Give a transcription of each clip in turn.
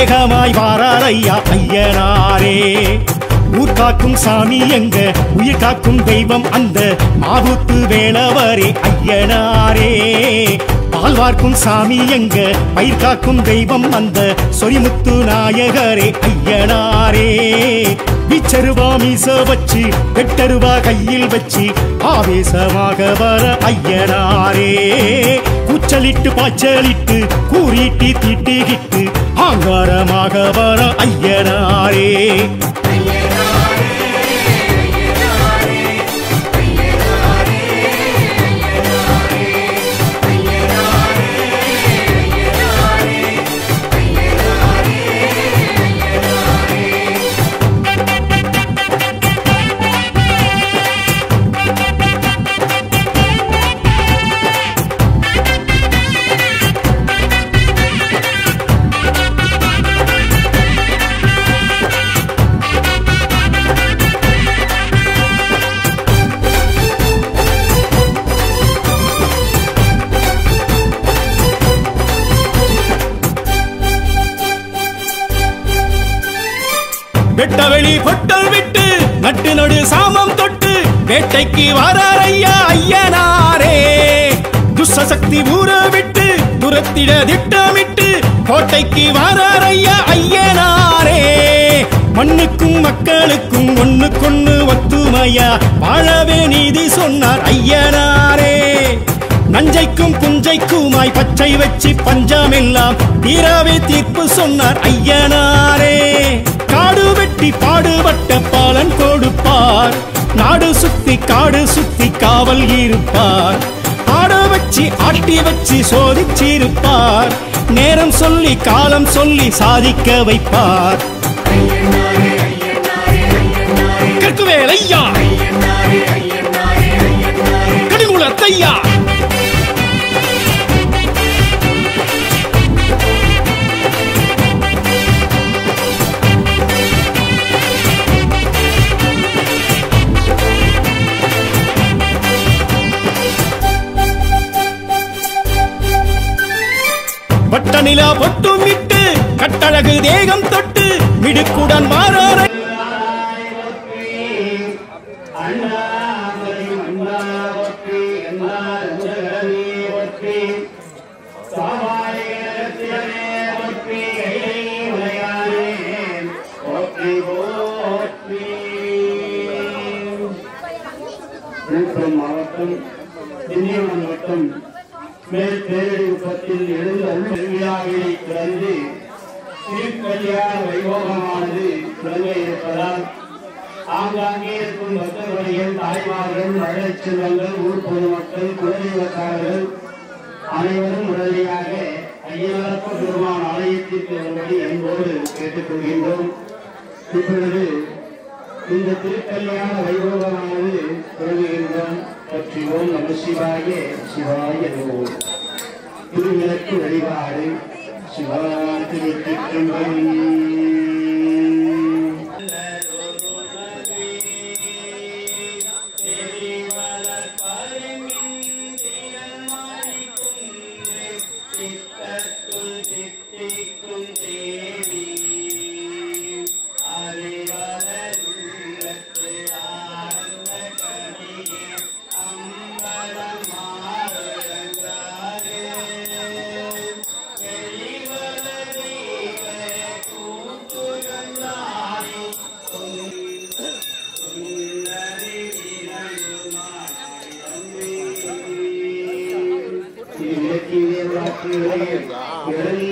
ஏகமாய் வாராரையா ஐயனாரே. ஊர் காக்கும் சாமி எங்க உயிர் காக்கும் தெய்வம் அந்த மாவுத்து வேளவரே ஐயனாரே. பால் வார்க்கும் சாமி எங்க பயிர் காக்கும் தெய்வம் அந்த சொரிமுத்து நாயகரே ஐயனாரே. வீச்சருவா மீச வச்சு வெட்டருவா கையில் வச்சு ஆவேசமாக வர ஐயனாரே. கூச்சலிட்டு பாய்ச்சலிட்டு கூறிட்டு தீட்டுகிட்டு ஆங்காரமாக வர ஐயனாரே. வெட்டவெளி பொட்டல் விட்டு நட்டு நடு சாமம் தொட்டு வேட்டைக்கு வரார் ஐயா ஐயனாரே. துஷ்டசக்தி ஊற விட்டு துரத்திட திட்டமிட்டு கோட்டைக்கு வரார் ஐயா ஐயனாரே. மண்ணுக்கும் மக்களுக்கும் ஒண்ணுக்கொண்ணு ஒத்துமையா வாழவே நீதி சொன்னார் ஐயனாரே. நஞ்சைக்கும் புஞ்சைக்குமாய் பச்சை வச்சு பஞ்சமெல்லாம் தீராவே தீர்ப்பு சொன்னார் ஐயனாரே. காடு வெட்டி பாடுபட்ட பாலன் கொடுப்பார். நாடு சுத்தி காடு சுத்தி காவல் இருப்பார். ஆட வச்சு ஆட்டி வச்சு சோதிச்சிருப்பார். நேரம் சொல்லி காலம் சொல்லி சாதிக்க வைப்பார். கற்குவேல் ஐயா. வட்ட நிலா பொட்டும் இட்டு கட்டழகு தேகம் தொட்டு மிடுக்குடன் மாறாரை திருக்கல்யாண வைபோகமானது தொடங்க இருப்பதால் ஆங்காங்கே இருக்கும் பக்தர்களின் தாய்மார்கள் வரலட்சங்கள் ஊர் பொதுமக்கள் குலதெய்வக்காரர்கள் அனைவரும் உடனடியாக ஐயனப்ப பெருமான் ஆலயத்திற்கு வரும்படி என்போடு கேட்டுக்கொள்கின்றோம். இப்பொழுது இந்த திருக்கல்யாண வைபோகமானது தொடங்குகின்றோம் பற்றிவோம் நம சிவாய சிவாய திருவிளக்கு வழிபாடு शिवाति ゆりゆり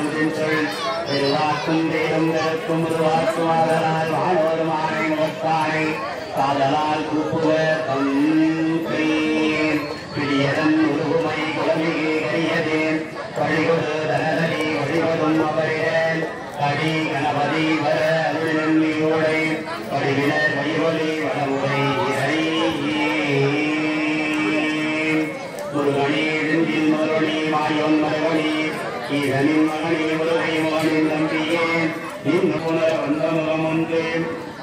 கைகுற்றும் பெருவாக்கும் தேரும் நெருக்கும் உருவாக்கும் ஆதலால் வாழ்வோரும் முகத்தானை காதலால் கூப்புவர் தன்றேன் பிடியதன் உருவுமை குழந்தையே கரியதேன் வழிகொடு தனதனி வழிவதும் அவரிடன் கடி கணபதி வர அருள் நன்மையோடை வடிவினர் வழிவொலி வடமுறை ஈரனின் மகனே முருகை மகனின் தம்பியே புனர்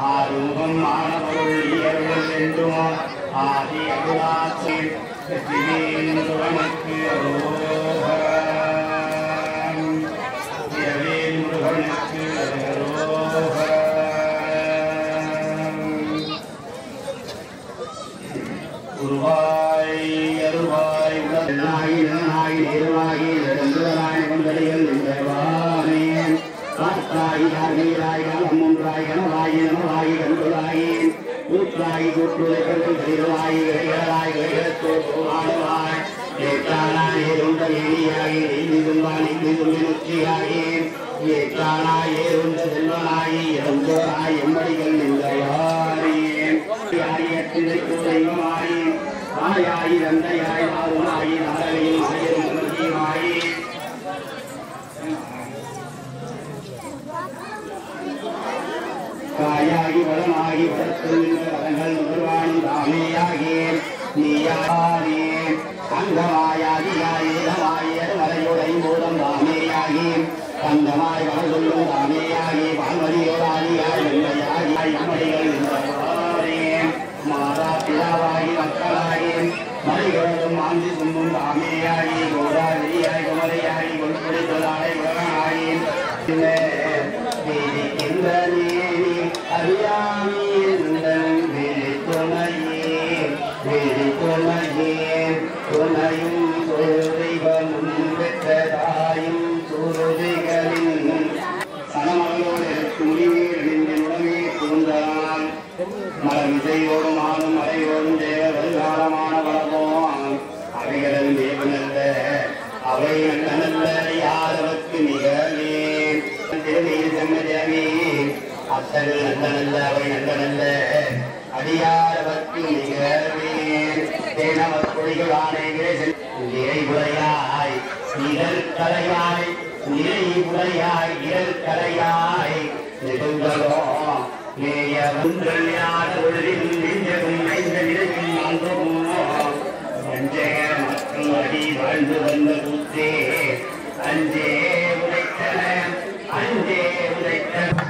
ஆறுமுகம் ஆதி அருளாசி வெற்றிவேல் முருகனுக்கு அரோகர. காத்தாய் யாகீராய் கணமுன்றாய் கணவாய் நமவாய் கண்டுலாய் கூத்தாய் கூட்டுலை கண்டு கரிகளாய் இறைகளாய் ஏற்றானாய் ஏருண்ட ஏனியாகி நெய்திரும்பான் இங்கிரும்பி நொச்சியாகி ஏற்றானாய் ஏருண்ட செல்வனாய் இறந்தோராய் எம்மடிகள் நின்றவாரியே தெய்வமாயி ஆயாயி தந்தையாய் ஆயிரம் முருகியுமாயி காயாகி வளமாகி வளர்த்துள்ள வரங்கள் நுகர்வானும் தாமேயாகி நீயானே அங்கமாயாதியாய் ஏதமாய் மலையுடை மூலம் தாமேயாகி கந்தமாய் வளர்ந்துள்ளும் தாமேயாகி பால்வழியோடாதியாய் மாதா பிதாவாகி மக்களாகி மலைகளும் ஆந்தி சும்மும் தாமேயாகி உரையாய் நிழல் கலையாய் நேய ஒன்றல் யாத நெஞ்சகும் நைந்த நிலையில் மாந்தமோ அஞ்சேய மக்கள் அடி வாழ்ந்து வந்த புத்தே அஞ்சே உரைத்தன அஞ்சே உரைத்தன.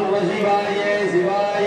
நம சிவாய சிவாய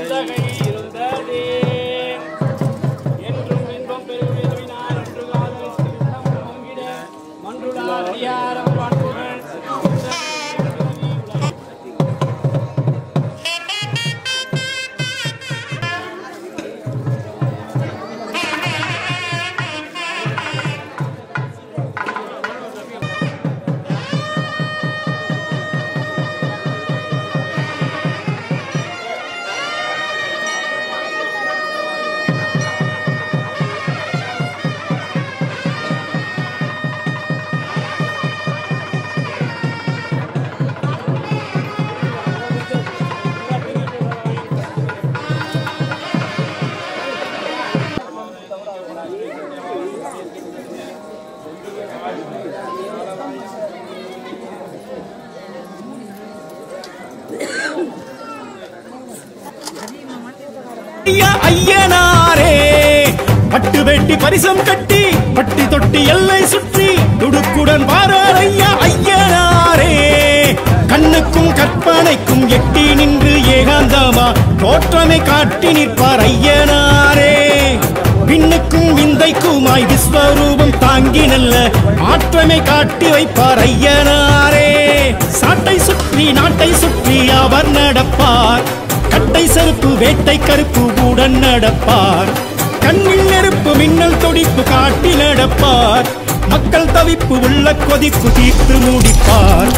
நல்லாலொடும் பெருந்தகை இருந்ததே ஐயனாரே பட்டு வெட்டி பரிசம் கட்டி பட்டி தொட்டி எல்லை சுற்றி துடுக்குடன் வாரார் ஐயா ஐயனாரே. கண்ணுக்கும் கற்பனைக்கும் எட்டி நின்று ஏகாந்தமா தோற்றமை காட்டி நிற்பார் ஐயனாரே. விண்ணுக்கும் விந்தைக்குமாய் விஸ்வரூபம் தாங்கி நல்ல ஆற்றமை காட்டி வைப்பார் ஐயனாரே. சாட்டை சுற்றி நாட்டை சுற்றி அவர் நடப்பார். கட்டை செருப்பு வேட்டை கருப்பு உடன் நடப்பார். கண்ணில் நெருப்பு மின்னல் தொடிப்பு காட்டி நடப்பார். மக்கள் தவிப்பு உள்ள கொதிப்பு தீர்த்து முடிப்பார்.